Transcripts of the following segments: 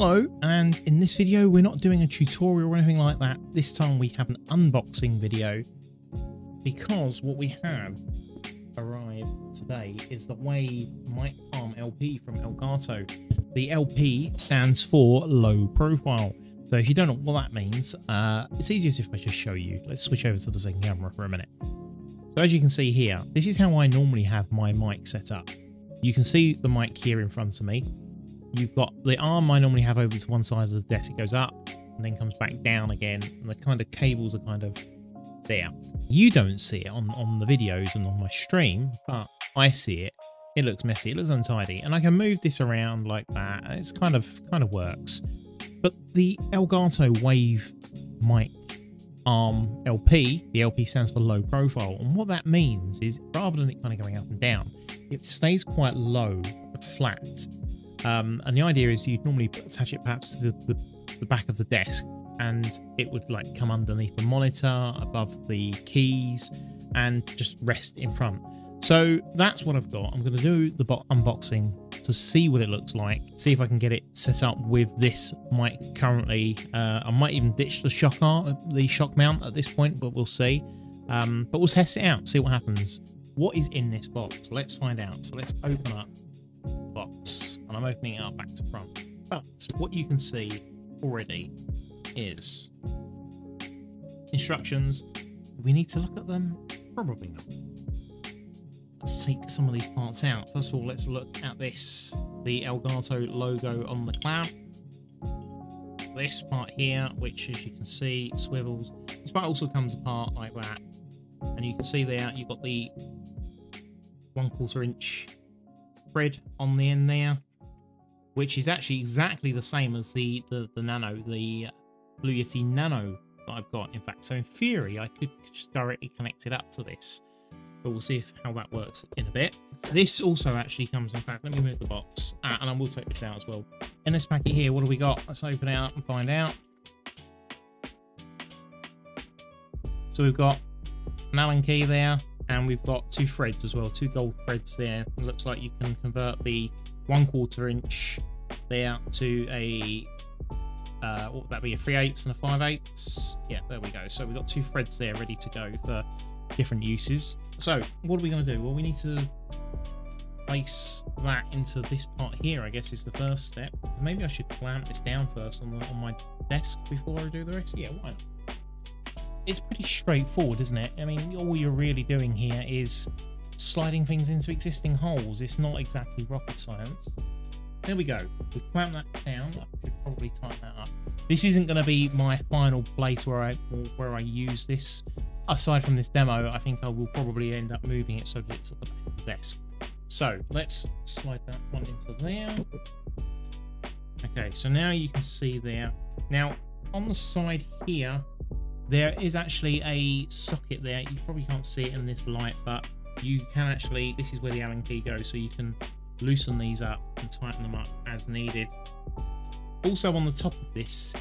Hello, and in this video we're not doing a tutorial or anything like that. This time we have an unboxing video because what we have arrived today is the Wave Mic Arm LP from Elgato. The LP stands for low profile. So if you don't know what that means, uh, it's easiest if I just show you. Let's switch over to the second camera for a minute. So as you can see here, this is how I normally have my mic set up. You can see the mic here in front of me. You've got the arm I normally have over to one side of the desk. It goes up and then comes back down again. And the kind of cables are kind of there. You don't see it on, on the videos and on my stream, but I see it. It looks messy. It looks untidy. And I can move this around like that. It's kind of kind of works. But the Elgato Wave mic arm LP, the LP stands for low profile. And what that means is rather than it kind of going up and down, it stays quite low, flat. Um, and the idea is you'd normally attach it perhaps to the, the, the back of the desk and it would like come underneath the monitor, above the keys, and just rest in front. So that's what I've got. I'm going to do the unboxing to see what it looks like, see if I can get it set up with this mic currently. Uh, I might even ditch the shock art, the shock mount at this point, but we'll see. Um, but we'll test it out, see what happens. What is in this box? Let's find out. So let's open up and I'm opening it up back to front. But what you can see already is instructions. We need to look at them? Probably not. Let's take some of these parts out. First of all, let's look at this. The Elgato logo on the clamp. This part here, which as you can see, swivels. This part also comes apart like that. And you can see there, you've got the one quarter inch thread on the end there, which is actually exactly the same as the, the, the Nano, the Blue Yeti Nano that I've got, in fact. So in theory, I could just directly connect it up to this but we'll see how that works in a bit. This also actually comes, in fact, let me move the box, uh, and I will take this out as well. In this packet here, what do we got? Let's open it up and find out. So we've got an Allen key there, and we've got two threads as well, two gold threads there. It looks like you can convert the one quarter inch there to a uh, what would that be? A 3 eighths and a 5 eighths? Yeah, there we go. So we've got two threads there ready to go for different uses. So what are we going to do? Well, we need to place that into this part here, I guess is the first step. Maybe I should clamp this down first on, the, on my desk before I do the rest. Yeah, why not? It's pretty straightforward, isn't it? I mean, all you're really doing here is sliding things into existing holes. It's not exactly rocket science. There we go. We've clamped that down. I should probably tighten that up. This isn't going to be my final place where I where I use this aside from this demo, I think I will probably end up moving it so that it's at the back of the desk. So let's slide that one into there. Okay, so now you can see there. Now, on the side here, there is actually a socket there. You probably can't see it in this light, but you can actually, this is where the Allen key goes, so you can loosen these up and tighten them up as needed. Also on the top of this,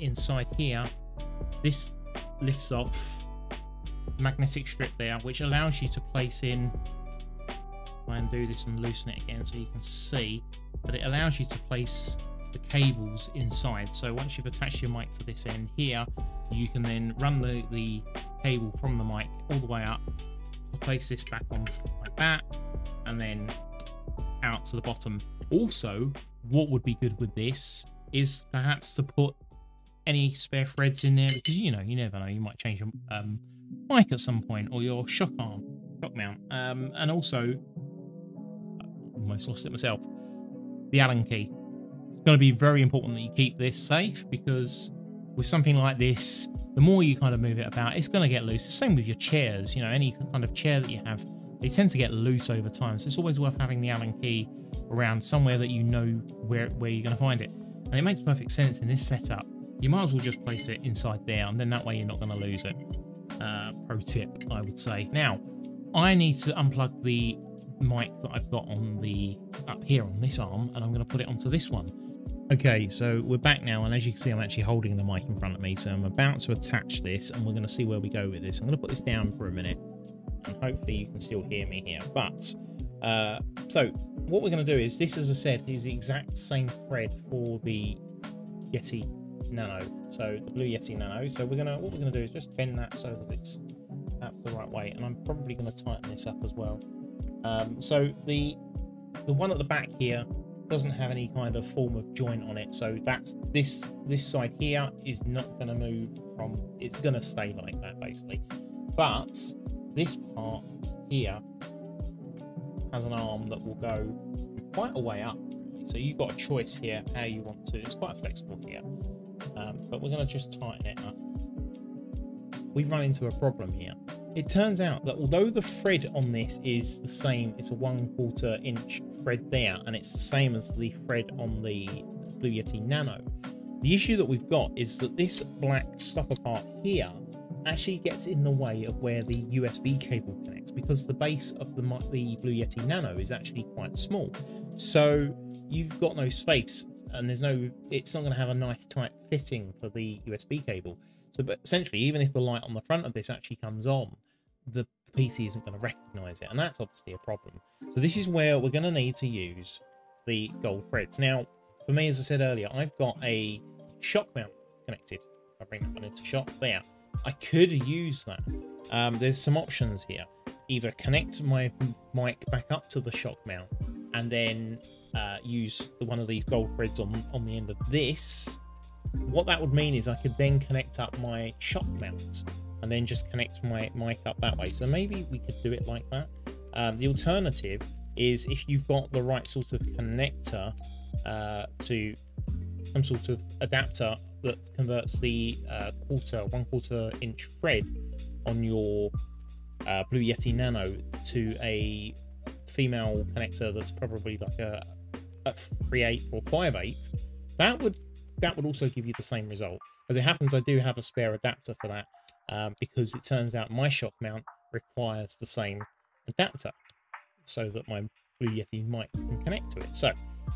inside here, this lifts off magnetic strip there, which allows you to place in, try and do this and loosen it again so you can see, but it allows you to place the cables inside. So once you've attached your mic to this end here, you can then run the, the cable from the mic all the way up, place this back on like that, and then out to the bottom. Also, what would be good with this is perhaps to put any spare threads in there because you know you never know you might change your um, mic at some point or your shock arm, shock mount. Um, and also, almost lost it myself, the Allen key. It's going to be very important that you keep this safe because with something like this, the more you kind of move it about, it's going to get loose. The same with your chairs, you know, any kind of chair that you have, they tend to get loose over time. So it's always worth having the Allen key around somewhere that you know where, where you're going to find it. And it makes perfect sense in this setup. You might as well just place it inside there, and then that way you're not going to lose it uh, pro tip, I would say. Now, I need to unplug the mic that I've got on the up here on this arm, and I'm going to put it onto this one. Okay, so we're back now, and as you can see, I'm actually holding the mic in front of me, so I'm about to attach this, and we're going to see where we go with this. I'm going to put this down for a minute, and hopefully you can still hear me here. But, uh, so what we're going to do is, this, as I said, is the exact same thread for the Yeti Nano. So the Blue Yeti Nano. So we're gonna what we're gonna do is just bend that so that it's that's the right way, and I'm probably gonna tighten this up as well. Um, so the the one at the back here doesn't have any kind of form of joint on it, so that's this this side here is not going to move from. It's going to stay like that basically, but this part here has an arm that will go quite a way up. So you've got a choice here how you want to. It's quite flexible here, um, but we're going to just tighten it up. We've run into a problem here. It turns out that although the thread on this is the same, it's a one quarter inch thread there, and it's the same as the thread on the Blue Yeti Nano. The issue that we've got is that this black stopper part here actually gets in the way of where the USB cable connects because the base of the, the Blue Yeti Nano is actually quite small. So you've got no space and there's no, it's not going to have a nice tight fitting for the USB cable. So, but essentially, even if the light on the front of this actually comes on, the PC isn't going to recognize it, and that's obviously a problem. So this is where we're going to need to use the gold threads. Now, for me, as I said earlier, I've got a shock mount connected. I bring that one into shock there. I could use that. Um, there's some options here. Either connect my mic back up to the shock mount and then uh, use the, one of these gold threads on, on the end of this. What that would mean is I could then connect up my shock mount and then just connect my mic up that way. So maybe we could do it like that. Um, the alternative is if you've got the right sort of connector uh, to some sort of adapter that converts the uh, quarter, one quarter inch thread on your uh, Blue Yeti Nano to a female connector that's probably like a, a 3 8 or 5 8 that would that would also give you the same result as it happens i do have a spare adapter for that um, because it turns out my shock mount requires the same adapter so that my Blue Yeti mic can connect to it. So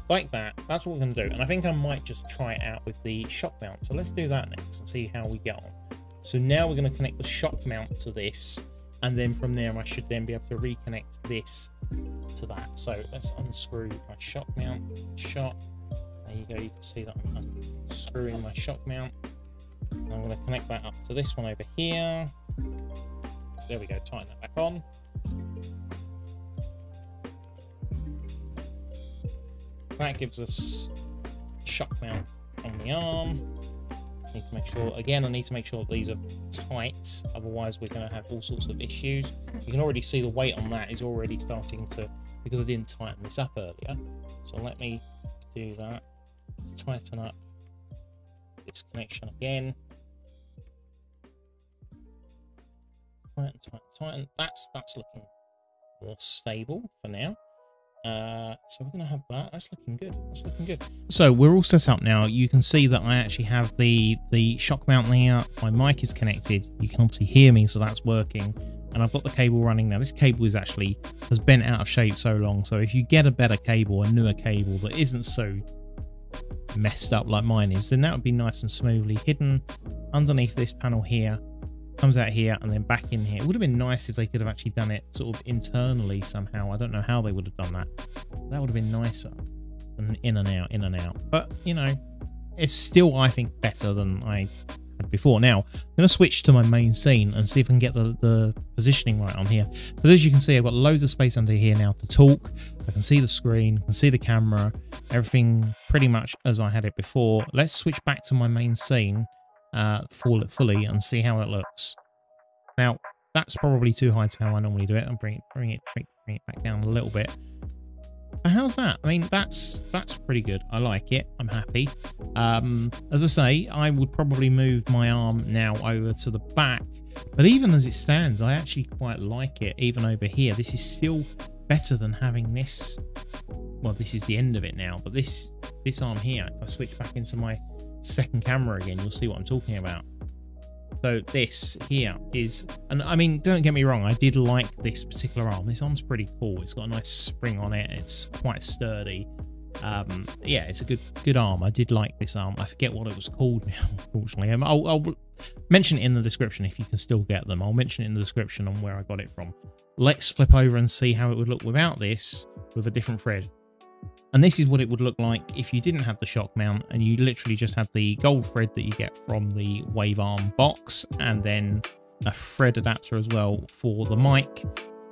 like that, that's what we're going to do. And I think I might just try it out with the shock mount. So let's do that next and see how we get on. So now we're going to connect the shock mount to this. And then from there, I should then be able to reconnect this to that. So let's unscrew my shock mount. Shock. There you go. You can see that I'm unscrewing my shock mount. I'm going to connect that up to this one over here. There we go, tighten that back on. That gives us shock mount on the arm. Need to make sure, again, I need to make sure that these are tight, otherwise we're going to have all sorts of issues. You can already see the weight on that is already starting to, because I didn't tighten this up earlier. So let me do that. Let's tighten up this connection again. Tighten, tighten, tighten. That's that's looking more stable for now. Uh, so we're going to have that. That's looking good. That's looking good. So we're all set up now. You can see that I actually have the, the shock mount here. My mic is connected. You can obviously hear me, so that's working. And I've got the cable running now. This cable is actually has been out of shape so long. So if you get a better cable, a newer cable that isn't so messed up like mine is, then that would be nice and smoothly hidden underneath this panel here. Comes out here and then back in here. It would have been nice if they could have actually done it sort of internally somehow. I don't know how they would have done that. That would have been nicer than in and out, in and out. But, you know, it's still, I think, better than I had before. Now, I'm going to switch to my main scene and see if I can get the, the positioning right on here. But as you can see, I've got loads of space under here now to talk. I can see the screen, I can see the camera, everything pretty much as I had it before. Let's switch back to my main scene, uh, full it fully, and see how it looks. Now, that's probably too high to how I normally do it. I'll bring it, bring it, bring, bring it back down a little bit. But how's that? I mean, that's that's pretty good. I like it. I'm happy. Um, as I say, I would probably move my arm now over to the back. But even as it stands, I actually quite like it. Even over here, this is still better than having this. Well, this is the end of it now. But this this arm here, if I switch back into my second camera again, you'll see what I'm talking about. So this here is, and I mean, don't get me wrong, I did like this particular arm. This arm's pretty cool. It's got a nice spring on it. It's quite sturdy. Um, yeah, it's a good good arm. I did like this arm. I forget what it was called now, unfortunately. Um, I'll, I'll mention it in the description if you can still get them. I'll mention it in the description on where I got it from. Let's flip over and see how it would look without this with a different thread. And this is what it would look like if you didn't have the shock mount and you literally just had the gold thread that you get from the wave arm box and then a thread adapter as well for the mic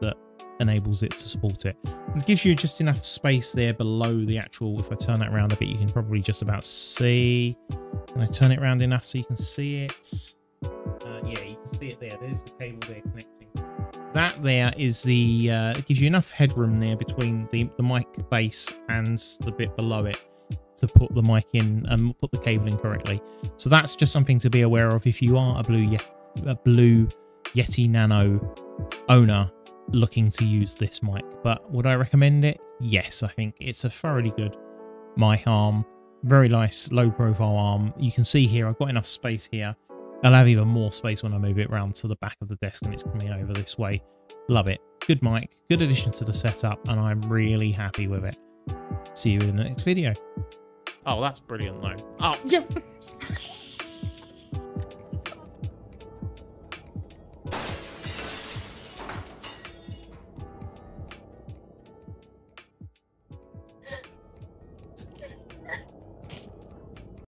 that enables it to support it. It gives you just enough space there below the actual, if I turn that around a bit, you can probably just about see. And I turn it around enough so you can see it. Uh, yeah, you can see it there. There's the cable there connecting that there is the uh, it gives you enough headroom there between the the mic base and the bit below it to put the mic in and put the cable in correctly. So that's just something to be aware of if you are a blue Ye a blue yeti nano owner looking to use this mic. But would i recommend it? Yes i think it's a thoroughly good mic arm very nice low profile arm. You can see here i've got enough space here I'll have even more space when I move it around to the back of the desk and it's coming over this way. Love it. Good mic, good addition to the setup, and I'm really happy with it. See you in the next video. Oh, that's brilliant though. Oh, yeah.